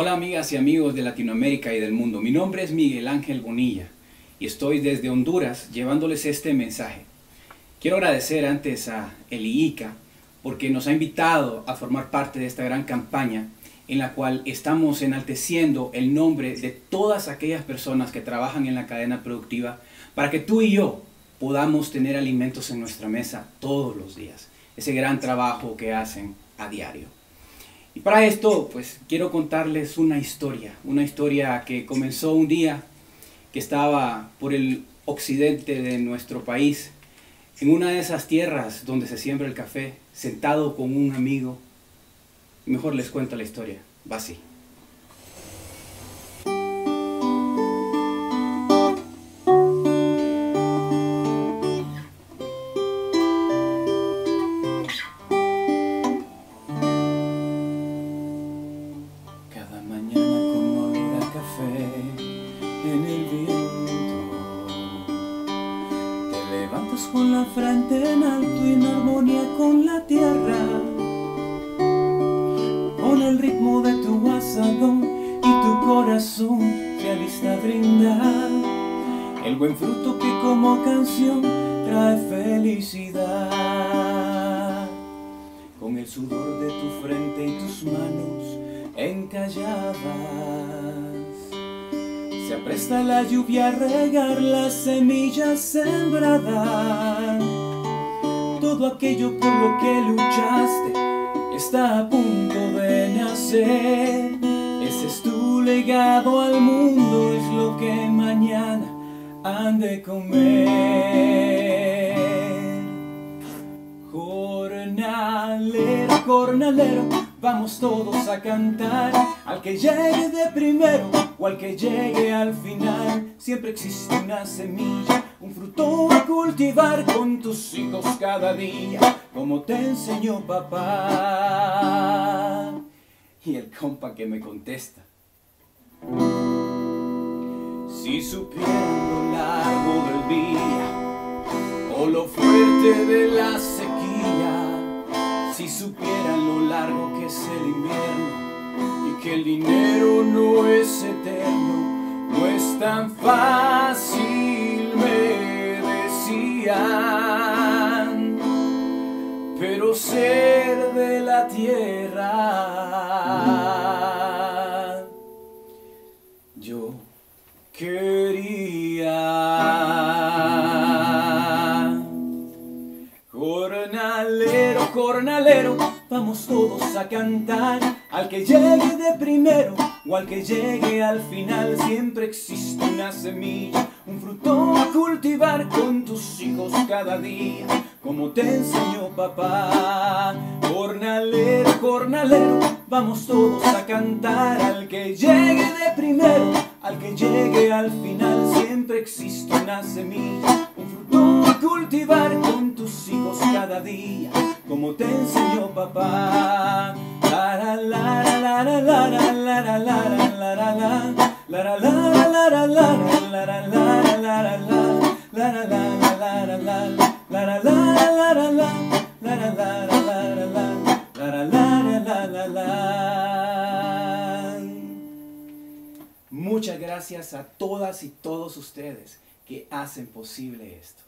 Hola amigas y amigos de Latinoamérica y del mundo. Mi nombre es Miguel Ángel Bonilla y estoy desde Honduras llevándoles este mensaje. Quiero agradecer antes a el IICA porque nos ha invitado a formar parte de esta gran campaña en la cual estamos enalteciendo el nombre de todas aquellas personas que trabajan en la cadena productiva para que tú y yo podamos tener alimentos en nuestra mesa todos los días. Ese gran trabajo que hacen a diario. Y para esto, pues quiero contarles una historia, una historia que comenzó un día que estaba por el occidente de nuestro país, en una de esas tierras donde se siembra el café, sentado con un amigo. Mejor les cuento la historia, va así. La frente en alto y en armonía con la tierra. Con el ritmo de tu asadón y tu corazón realista brindar El buen fruto que como canción trae felicidad. Con el sudor de tu frente y tus manos encalladas se apresta la lluvia a regar las semillas sembradas. Todo aquello por lo que luchaste está a punto de nacer. Ese es tu legado al mundo, es lo que mañana han de comer. Jornalero Vamos todos a cantar al que llegue de primero o al que llegue al final. Siempre existe una semilla, un fruto a cultivar con tus hijos cada día, como te enseñó papá. Y el compa que me contesta. Si supieran lo largo del día o lo fuerte de la sequía si supieran lo largo que es el invierno y que el dinero no es eterno, no es tan fácil, me decían. Pero ser de la tierra, jornalero, vamos todos a cantar. Al que llegue de primero o al que llegue al final, siempre existe una semilla, un fruto a cultivar con tus hijos cada día, como te enseñó papá. Jornalero, jornalero, vamos todos a cantar. Al que llegue de primero, al que llegue al final, siempre existe una semilla, un fruto a cultivar la la la la la la la la la la la Muchas gracias a todas y todos ustedes que hacen posible esto.